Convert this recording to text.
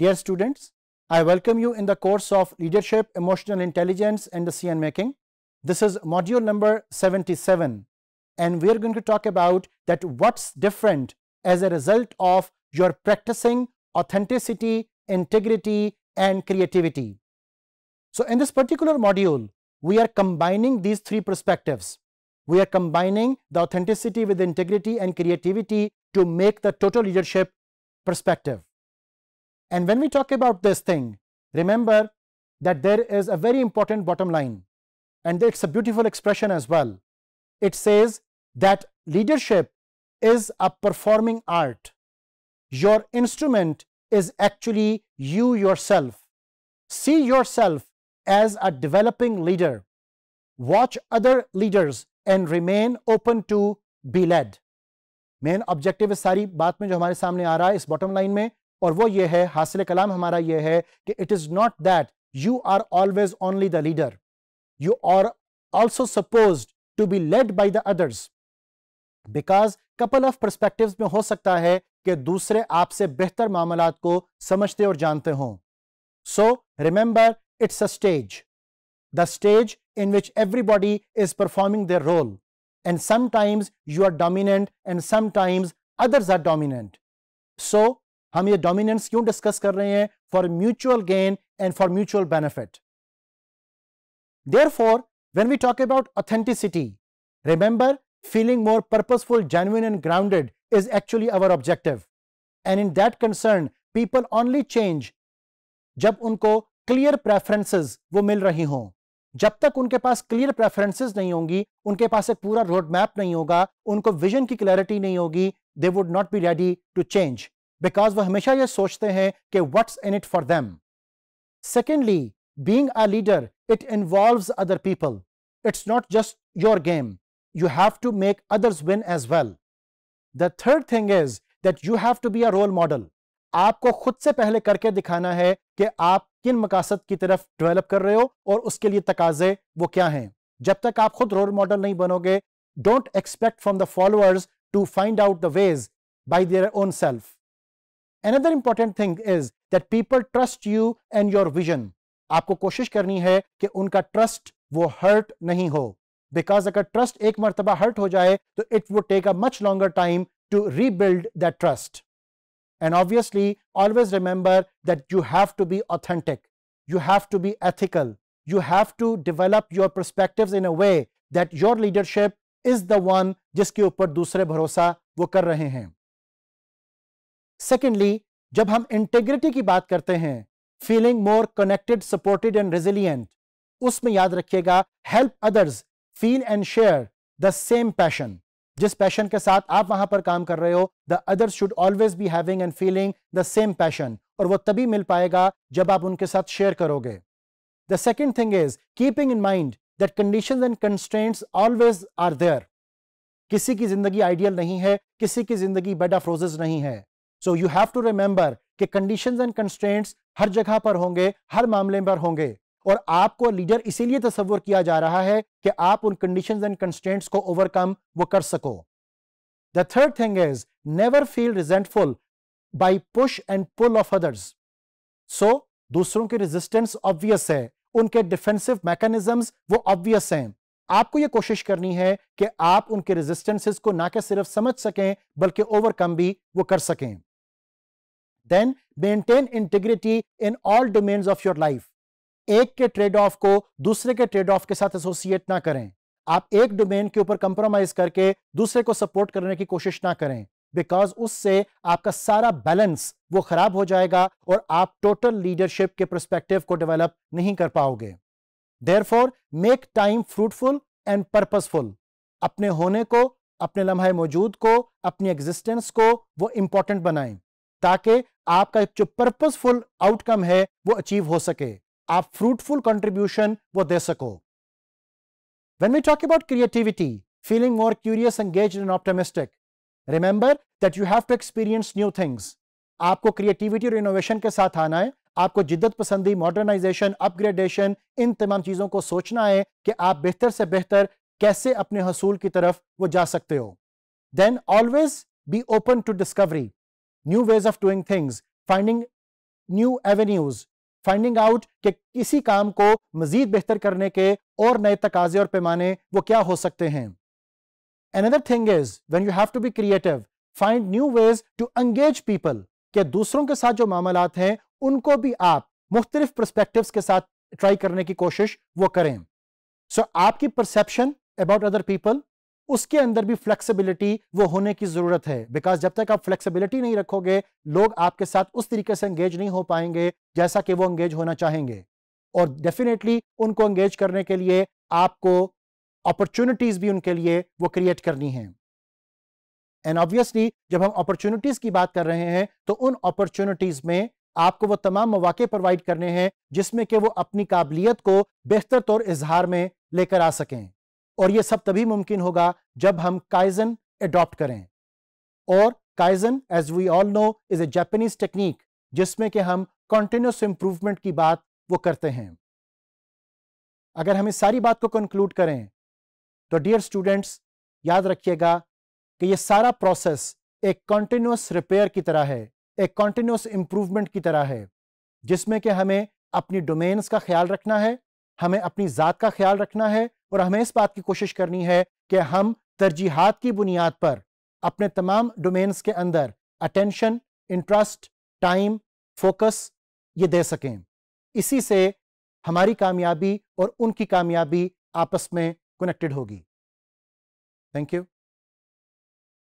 Dear students, I welcome you in the course of Leadership, Emotional Intelligence and Decision Making. This is module number 77 and we are going to talk about that what's different as a result of your practicing authenticity, integrity and creativity. So in this particular module, we are combining these three perspectives. We are combining the authenticity with integrity and creativity to make the total leadership perspective. And when we talk about this thing, remember that there is a very important bottom line and it's a beautiful expression as well. It says that leadership is a performing art. Your instrument is actually you yourself. See yourself as a developing leader. Watch other leaders and remain open to be led. Main objective इस सारी बात में जो हमारे सामने आ रहा है इस बॉटम लाइन में और वो ये है हासिल कलाम हमारा ये है कि it is not that you are always only the leader you are also suppose to be led by the others because couple of perspective में हो सकता है कि दूसरे आपसे बेहतर मामला को समझते और जानते हों। So remember it's a stage the stage in which everybody is performing their role and sometimes you are dominant and sometimes others are dominant. So हम ये डोमिनेंस क्यों डिस्कस कर रहे हैं? For mutual gain and for mutual benefit therefore when we talk about authenticity remember feeling more purposeful genuine and grounded is actually our objective and in that concern people only change जब उनको clear preferences वो मिल रही हों। जब तक उनके पास clear preferences नहीं होंगी, उनके पास एक पूरा रोड मैप नहीं होगा, उनको विजन की क्लैरिटी नहीं होगी they would not be ready to change because वो हमेशा ये सोचते हैं कि what's in it for them secondly being a leader it involve other people it's not just your game you have to make others win as well The third thing is that you have to be a role model. आपको खुद से पहले करके दिखाना है कि आप किन मकासद की तरफ़ डेवलप कर रहे हो और उसके लिए तकाजे वो क्या हैं। जब तक आप खुद रोल मॉडल नहीं बनोगे don't expect from the followers to find out the ways by their own self another important thing is that people trust you and your vision आपको कोशिश करनी है कि उनका ट्रस्ट वो हर्ट नहीं हो बिकॉज अगर ट्रस्ट एक मरतबा हर्ट हो जाए तो it would take a much longer time to rebuild that trust And obviously, always remember that you have to be authentic, you have to be ethical, you have to develop your perspectives in a way that your leadership is the one जिसके ऊपर दूसरे भरोसा वो कर रहे हैं secondly जब हम इंटेग्रिटी की बात करते हैं feeling more connected supported and resilient उसमें याद रखिएगा help others feel and share the same passion जिस पैशन के साथ आप वहाँ पर काम कर रहे हो the others should always be having and feeling the same passion और वो तभी मिल पाएगा जब आप उनके साथ शेयर करोगे। The second thing is keeping in mind that condition and constants always are there किसी की ज़िंदगी आइडियल नहीं है, किसी की ज़िंदगी बेड ऑफ़ रोजेस नहीं है। So you have to remember कि कंडीशंस एंड कंस्टेंट्स हर जगह पर होंगे, हर मामले पर होंगे। और आपको लीडर इसीलिए तस्वुर किया जा रहा है कि आप उन कंडीशन एंड कंस्टेंट्स को ओवरकम वो कर सको। The third thing is never feel resentful by push and pull of others so दूसरों की रेजिस्टेंस ऑब्वियस है। उनके डिफेंसिव मैकेनिज्म्स वो ऑब्वियस हैं। आपको ये कोशिश करनी है कि आप उनके रेजिस्टेंसेस को ना के सिर्फ़ समझ सकें, बल्कि ओवरकम भी वो कर सकें। Then maintain integrity in all domains of your life एक के ट्रेड ऑफ़ को दूसरे के ट्रेड ऑफ़ के साथ एसोसिएट ना करें। आप एक डोमेन के ऊपर कंप्रोमाइज करके दूसरे को सपोर्ट करने की कोशिश ना करें। बिकॉज़ उससे आपका सारा बैलेंस वो खराब हो जाएगा और आप टोटल लीडरशिप के परस्पेक्टिव को डेवलप नहीं कर पाओगे। Therefore make time fruitful and purposeful अपने होने को, अपने लम्हे मौजूद को, अपनी एग्जिस्टेंस को वो इंपॉर्टेंट बनाएँ। ताकि आपका जो पर्पसफुल आउटकम है वो अचीव हो सके। आप फ्रूटफुल कंट्रीब्यूशन वो दे सको। When we talk about creativity, feeling more curious, engaged, and optimistic, remember that you have to experience new things. आपको क्रिएटिविटी और इनोवेशन के साथ आना है। आपको जिद्दत पसंदी मॉडर्नाइजेशन अपग्रेडेशन इन तमाम चीज़ों को सोचना है कि आप बेहतर से बेहतर कैसे अपने हसूल की तरफ़ वो जा सकते हो। Then always be open to discovery new ways of doing things finding new avenues finding out कि किसी काम को मजीद बेहतर करने के और नए तकाजे और पैमाने वो क्या हो सकते हैं Another thing is when you have to be creative, find new ways to engage people. कि दूसरों के साथ जो मामलात हैं उनको भी आप मुख्तलिफ़ परस्पेक्टिव के साथ ट्राई करने की कोशिश वो करें सो so, आपकी परसेप्शन अबाउट अदर पीपल उसके अंदर भी फ्लेक्सिबिलिटी वो होने की ज़रूरत है। बिकॉज़ जब तक आप फ्लेक्सिबिलिटी नहीं रखोगे, लोग आपके साथ उस तरीके से एंगेज नहीं हो पाएँगे जैसा कि वो एंगेज होना चाहेंगे। और डेफिनेटली उनको एंगेज करने के लिए आपको अपॉर्चुनिटीज़ भी उनके लिए वो क्रिएट करनी है। एंड ऑब्वियसली जब हम अपॉर्चुनिटीज़ की बात कर रहे हैं तो उन अपॉर्चुनिटीज़ में आपको वो तमाम मौके प्रोवाइड करने हैं जिसमें कि वो अपनी काबिलियत को बेहतर तौर इजहार में लेकर आ सकें। और ये सब तभी मुमकिन होगा जब हम काइजन एडॉप्ट करें। और kaizen as we all know is a Japanese technique जिसमें कि हम कॉन्टिन्यूस इंप्रूवमेंट की बात वो करते हैं। अगर हम इस सारी बात को कंक्लूड करें तो डियर स्टूडेंट्स याद रखिएगा कि ये सारा प्रोसेस एक कॉन्टिन्यूस रिपेयर की तरह है, एक कॉन्टिन्यूस इंप्रूवमेंट की तरह है, जिसमें कि हमें अपनी डोमेन्स का ख्याल रखना है हमें अपनी ज़ात का ख्याल रखना है और हमें इस बात की कोशिश करनी है कि हम तरजीहात की बुनियाद पर अपने तमाम डोमेन्स के अंदर अटेंशन, इंटरेस्ट, टाइम, फोकस ये दे सकें। इसी से हमारी कामयाबी और उनकी कामयाबी आपस में कनेक्टेड होगी। Thank you.